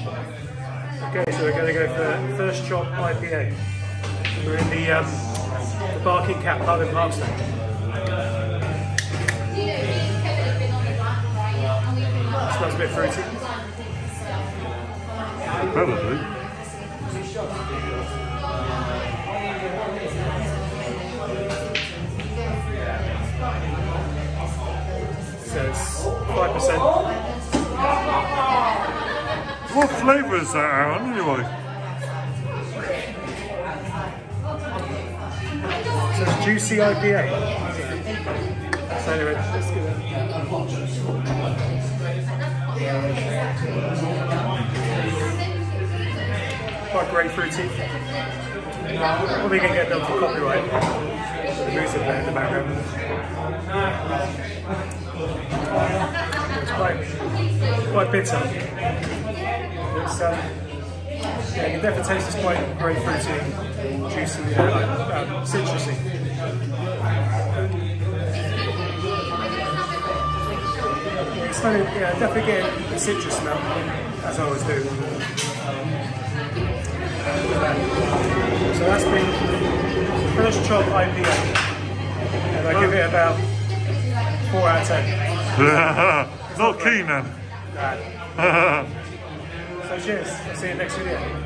Okay, so we're going to go for first chop IPA. We're in the, um, the Barking Cat pub in Parkstone. Smells a bit fruity. Probably. So it's 5%. What flavour is that, Aaron, anyway? It's juicy IPA. So anyway, let's. Quite grapefruity. Probably gonna get done for copyright. The music there in the background. It's quite, quite bitter. It's, um, yeah, you can definitely taste it's quite grapefruity, juicy, know, like, um, citrusy. Yeah, it's smelling, yeah, definitely getting the citrus smell, as I always do. So that's been first chop IPA, and I give it about four out of ten. Not keen then. Right. Cheers. See you next video.